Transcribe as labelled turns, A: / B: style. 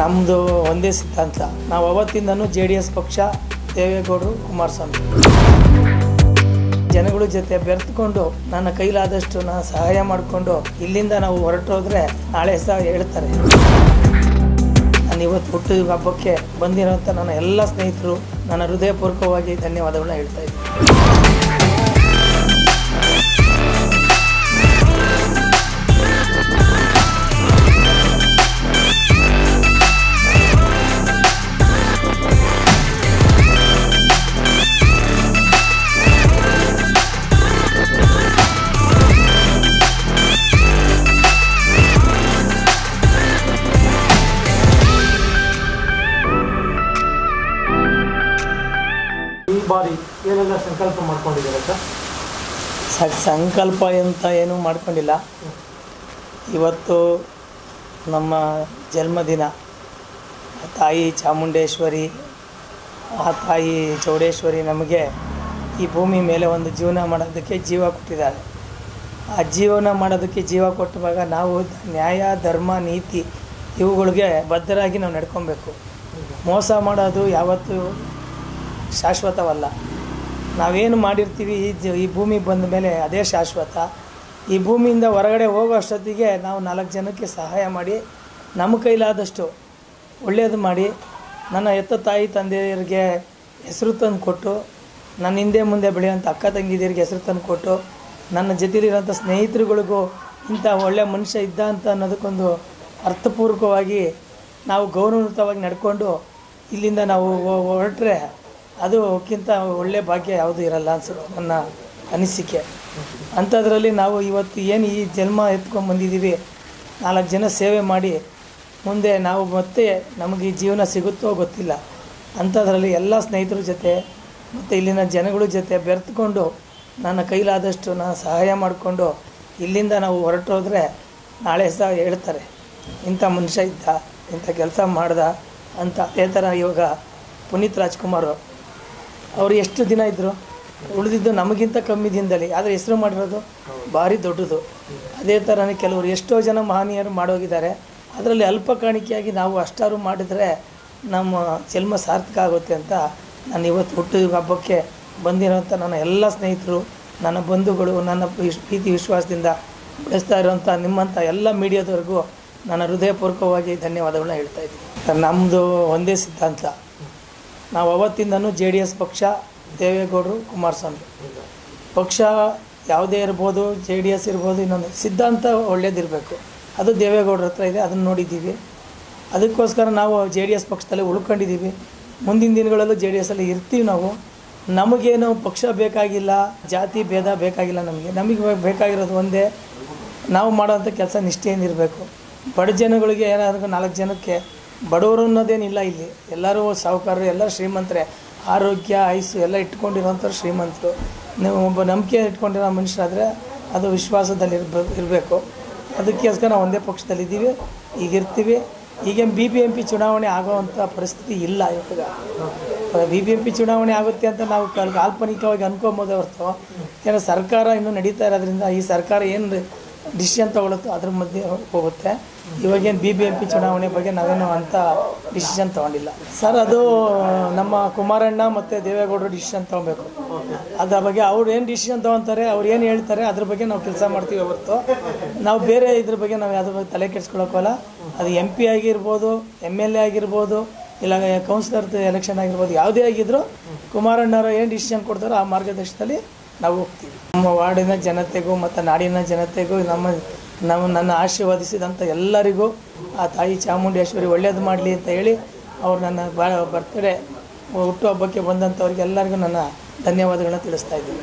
A: ನಮ್ಮದು ಒಂದೇ ಸಿದ್ಧಾಂತ. ನಾವು ಅವತ್ತಿಂದನೂ ಜೆ ಡಿ ಎಸ್ ಪಕ್ಷ, ದೇವೇಗೌಡರು, ಕುಮಾರಸ್ವಾಮಿ. ಜನಗಳ ಜೊತೆ ಬೆರೆತುಕೊಂಡು ನನ್ನ ಕೈಲಾದಷ್ಟು ನಾನು ಸಹಾಯ ಮಾಡಿಕೊಂಡು ಇಲ್ಲಿಂದ ನಾವು ಹೊರಟೋದ್ರೆ ನಾಳೆ ಸಹ ಹೇಳ್ತಾರೆ. ನಾನು ಇವತ್ತು ಹುಟ್ಟಿದ ಹಬ್ಬಕ್ಕೆ ಬಂದಿರೋಂಥ ನನ್ನ ಎಲ್ಲ ಸ್ನೇಹಿತರು ನನ್ನ ಹೃದಯಪೂರ್ವಕವಾಗಿ ಧನ್ಯವಾದಗಳನ್ನ ಹೇಳ್ತಾ ಇದ್ದೀನಿ.
B: ಈ ಬಾರಿ ಏನೆಲ್ಲ ಸಂಕಲ್ಪ ಮಾಡ್ಕೊಂಡಿದ್ದೀರಾ ಸರ್?
A: ಸ- ಸಂಕಲ್ಪ ಅಂತ ಏನೂ ಮಾಡ್ಕೊಂಡಿಲ್ಲ. ಇವತ್ತು ನಮ್ಮ ಜನ್ಮದಿನ. ತಾಯಿ ಚಾಮುಂಡೇಶ್ವರಿ, ಆ ತಾಯಿ ಚೌಡೇಶ್ವರಿ ನಮಗೆ ಈ ಭೂಮಿ ಮೇಲೆ ಒಂದು ಜೀವನ ಮಾಡೋದಕ್ಕೆ ಜೀವ ಕೊಟ್ಟಿದ್ದಾರೆ. ಆ ಜೀವನ ಮಾಡೋದಕ್ಕೆ ಜೀವ ಕೊಟ್ಟವಾಗ ನಾವು ನ್ಯಾಯ, ಧರ್ಮ, ನೀತಿ ಇವುಗಳಿಗೆ ಬದ್ಧರಾಗಿ ನಾವು ನಡ್ಕೊಬೇಕು. ಮೋಸ ಮಾಡೋದು ಯಾವತ್ತೂ ಶಾಶ್ವತವಲ್ಲ. ನಾವೇನು ಮಾಡಿರ್ತೀವಿ, ಈ ಭೂಮಿಗೆ ಬಂದ ಮೇಲೆ ಅದೇ ಶಾಶ್ವತ. ಈ ಭೂಮಿಯಿಂದ ಹೊರಗಡೆ ಹೋಗೋ ಅಷ್ಟೊತ್ತಿಗೆ ನಾವು ನಾಲ್ಕು ಜನಕ್ಕೆ ಸಹಾಯ ಮಾಡಿ, ನಮ್ಮ ಕೈಲಾದಷ್ಟು ಒಳ್ಳೆಯದು ಮಾಡಿ, ನನ್ನ ಎತ್ತ ತಾಯಿ ತಂದೆಯರಿಗೆ ಹೆಸರು ತಂದು ಕೊಟ್ಟು, ನನ್ನ ಹಿಂದೆ ಮುಂದೆ ಬೆಳೆಯುವಂಥ ಅಕ್ಕ ತಂಗಿದಿರಿಗೆ ಹೆಸರು ತಂದು ಕೊಟ್ಟು, ನನ್ನ ಜೊತೆಲಿರೋಂಥ ಸ್ನೇಹಿತರುಗಳಿಗೂ ಇಂಥ ಒಳ್ಳೆಯ ಮನುಷ್ಯ ಇದ್ದ ಅಂತ ಅನ್ನೋದಕ್ಕೊಂದು ಅರ್ಥಪೂರ್ವಕವಾಗಿ ನಾವು ಗೌರವಯುತವಾಗಿ ನಡ್ಕೊಂಡು ಇಲ್ಲಿಂದ ನಾವು ಹೊರಟ್ರೆ ಅದಕ್ಕಿಂತ ಒಳ್ಳೆಯ ಭಾಗ್ಯ ಯಾವುದೂ ಇರಲ್ಲ ಅನ್ಸುತ್ತೆ ನನ್ನ ಅನಿಸಿಕೆ. ಅಂಥದ್ರಲ್ಲಿ ನಾವು ಇವತ್ತು ಏನು ಈ ಜನ್ಮ ಎತ್ಕೊಂಡು ಬಂದಿದ್ದೀವಿ, ನಾಲ್ಕು ಜನ ಸೇವೆ ಮಾಡಿ, ಮುಂದೆ ನಾವು ಮತ್ತೆ ನಮಗೆ ಈ ಜೀವನ ಸಿಗುತ್ತೋ ಗೊತ್ತಿಲ್ಲ. ಅಂಥದ್ರಲ್ಲಿ ಎಲ್ಲ ಸ್ನೇಹಿತರ ಜೊತೆ ಮತ್ತು ಇಲ್ಲಿನ ಜನಗಳ ಜೊತೆ ಬೆರೆತುಕೊಂಡು ನನ್ನ ಕೈಲಾದಷ್ಟು ನಾನು ಸಹಾಯ ಮಾಡಿಕೊಂಡು ಇಲ್ಲಿಂದ ನಾವು ಹೊರಟೋದ್ರೆ ನಾಳೆ ಸಹ ಹೇಳ್ತಾರೆ, ಇಂಥ ಮನುಷ್ಯ ಇದ್ದ, ಇಂಥ ಕೆಲಸ ಮಾಡ್ದ ಅಂತ. ಅದೇ ಥರ ಇವಾಗ ಪುನೀತ್ ರಾಜ್ಕುಮಾರ್ ಅವರು ಎಷ್ಟು ದಿನ ಇದ್ದರು ಉಳಿದಿದ್ದು ನಮಗಿಂತ ಕಮ್ಮಿ ದಿನದಲ್ಲಿ. ಆದರೆ ಹೆಸರು ಮಾಡಿರೋದು ಭಾರಿ ದೊಡ್ಡದು. ಅದೇ ಥರನೇ ಕೆಲವರು ಎಷ್ಟೋ ಜನ ಮಹನೀಯರು ಮಾಡೋಗಿದ್ದಾರೆ. ಅದರಲ್ಲಿ ಅಲ್ಪ ಕಾಣಿಕೆಯಾಗಿ ನಾವು ಅಷ್ಟಾರು ಮಾಡಿದರೆ ನಮ್ಮ ಜನ್ಮ ಸಾರ್ಥಕ ಆಗುತ್ತೆ ಅಂತ ನಾನು ಇವತ್ತು ಹುಟ್ಟು ಹಬ್ಬಕ್ಕೆ ಬಂದಿರೋಂಥ ನನ್ನ ಎಲ್ಲ ಸ್ನೇಹಿತರು, ನನ್ನ ಬಂಧುಗಳು, ನನ್ನ ಪ್ರೀತಿ ವಿಶ್ವಾಸದಿಂದ ಬೆಳೆಸ್ತಾ ಇರೋಂಥ ನಿಮ್ಮಂಥ ಎಲ್ಲ ಮೀಡಿಯಾದವರೆಗೂ ನನ್ನ ಹೃದಯಪೂರ್ವಕವಾಗಿ ಧನ್ಯವಾದಗಳನ್ನ ಹೇಳ್ತಾ ಇದ್ದೀನಿ. ನಮ್ಮದು ಒಂದೇ ಸಿದ್ಧಾಂತ. ನಾವು ಅವತ್ತಿಂದನೂ ಜೆ ಡಿ ಎಸ್ ಪಕ್ಷ, ದೇವೇಗೌಡರು, ಕುಮಾರಸ್ವಾಮಿ. ಪಕ್ಷ ಯಾವುದೇ ಇರ್ಬೋದು, ಜೆ ಡಿ ಎಸ್ ಇರ್ಬೋದು, ಇನ್ನೊಂದು ಸಿದ್ಧಾಂತ ಒಳ್ಳೇದಿರಬೇಕು. ಅದು ದೇವೇಗೌಡರ ಹತ್ರ ಇದೆ, ಅದನ್ನು ನೋಡಿದ್ದೀವಿ. ಅದಕ್ಕೋಸ್ಕರ ನಾವು ಜೆ ಡಿ ಎಸ್ ಪಕ್ಷದಲ್ಲಿ ಉಳ್ಕೊಂಡಿದ್ದೀವಿ. ಮುಂದಿನ ದಿನಗಳಲ್ಲೂ ಜೆ ಡಿ ಎಸ್ಸಲ್ಲಿ ಇರ್ತೀವಿ ನಾವು. ನಮಗೇನು ಪಕ್ಷ ಬೇಕಾಗಿಲ್ಲ, ಜಾತಿ ಭೇದ ಬೇಕಾಗಿಲ್ಲ ನಮಗೆ. ನಮಗೆ ಬೇಕಾಗಿರೋದು ಒಂದೇ, ನಾವು ಮಾಡೋವಂಥ ಕೆಲಸ ನಿಷ್ಠೆಯಿಂದ ಇರಬೇಕು. ಬಡ ಜನಗಳಿಗೆ ಏನಾದರೂ ನಾಲ್ಕು ಜನಕ್ಕೆ ಬಡವರು ಅನ್ನೋದೇನಿಲ್ಲ ಇಲ್ಲಿ. ಎಲ್ಲರೂ ಸಾಹುಕಾರರು ಎಲ್ಲ ಶ್ರೀಮಂತರೇ. ಆರೋಗ್ಯ, ಆಯುಸ್ಸು ಎಲ್ಲ ಇಟ್ಕೊಂಡಿರೋಂಥವ್ರು ಶ್ರೀಮಂತರು. ನೀವು ಒಬ್ಬ ನಂಬಿಕೆ ಇಟ್ಕೊಂಡಿರೋ ಮನುಷ್ಯರಾದರೆ ಅದು ವಿಶ್ವಾಸದಲ್ಲಿ ಇರ್ಬೇಕು. ಅದಕ್ಕೋಸ್ಕರ ನಾವು ಒಂದೇ ಪಕ್ಷದಲ್ಲಿದ್ದೀವಿ ಈಗ ಇರ್ತೀವಿ ಈಗ ಬಿ ಬಿ ಎಂ ಪಿ ಚುನಾವಣೆ ಆಗೋವಂಥ ಪರಿಸ್ಥಿತಿ ಇಲ್ಲ ಇವಾಗ. ಬಿ ಬಿ ಎಂ ಪಿ ಚುನಾವಣೆ ಆಗುತ್ತೆ ಅಂತ ನಾವು ಕಾಲ್, ಕಾಲ್ಪನಿಕವಾಗಿ ಅನ್ಕೊಬೋದು ಹೊರತು. ಏನೋ ಸರ್ಕಾರ ಇನ್ನೂ ನಡೀತಾ ಇರೋದ್ರಿಂದ ಈ ಸರ್ಕಾರ ಏನು ಡಿಸಿಷನ್ ತೊಗೊಳುತ್ತೋ, ಅದ್ರ ಮಧ್ಯೆ ಹೋಗುತ್ತೆ. ಇವಾಗೇನು ಬಿ ಬಿ ಎಂ ಪಿ ಚುನಾವಣೆ ಬಗ್ಗೆ ನಾವೇನು ಅಂತ ಡಿಸಿಷನ್ ತೊಗೊಂಡಿಲ್ಲ. ಸರ್, ಅದು ನಮ್ಮ ಕುಮಾರಣ್ಣ ಮತ್ತು ದೇವೇಗೌಡರು ಡಿಸಿಷನ್ ತೊಗೊಬೇಕು. ಅದ್ರ ಬಗ್ಗೆ ಅವ್ರು ಏನು ಡಿಸಿಷನ್ ತೊಗೊತಾರೆ, ಅವ್ರು ಏನು ಹೇಳ್ತಾರೆ, ಅದ್ರ ಬಗ್ಗೆ ನಾವು ಕೆಲಸ ಮಾಡ್ತೀವಿ ಹೊರತು. ನಾವು ಬೇರೆ ಇದ್ರ ಬಗ್ಗೆ ನಾವು ಯಾವುದ್ರ ಬಗ್ಗೆ ತಲೆ ಕೆಡ್ಸ್ಕೊಳಕ್ಕೋಲ್ಲ. ಅದು ಎಂ ಪಿ ಆಗಿರ್ಬೋದು ಎಂ ಎಲ್ ಎ ಆಗಿರ್ಬೋದು, ಇಲ್ಲ ಕೌನ್ಸಿಲರ್ದು ಎಲೆಕ್ಷನ್ ಆಗಿರ್ಬೋದು, ಯಾವುದೇ ಆಗಿದ್ದರೂ ಕುಮಾರಣ್ಣವರು ಏನು ಡಿಸಿಷನ್ ಕೊಡ್ತಾರೋ ಆ ಮಾರ್ಗದರ್ಶನದಲ್ಲಿ ನಾವು ಹೋಗ್ತೀವಿ. ನಮ್ಮ ವಾರ್ಡಿನ ಜನತೆಗೂ ಮತ್ತು ನಾಡಿನ ಜನತೆಗೂ ನಮ್ಮ ನಮ್ಮ, ನನ್ನ ಆಶೀರ್ವಾದಿಸಿದಂಥ ಎಲ್ಲರಿಗೂ ಆ ತಾಯಿ ಚಾಮುಂಡೇಶ್ವರಿ ಒಳ್ಳೇದು ಮಾಡಲಿ ಅಂತ ಹೇಳಿ ಅವ್ರು ನನ್ನ ಬರ್ತ್ಡೇ ಹುಟ್ಟುಹಬ್ಬಕ್ಕೆ ಬಂದಂಥವ್ರಿಗೆ ಎಲ್ಲರಿಗೂ ನನ್ನ ಧನ್ಯವಾದಗಳನ್ನ ತಿಳಿಸ್ತಾ ಇದ್ದೀನಿ.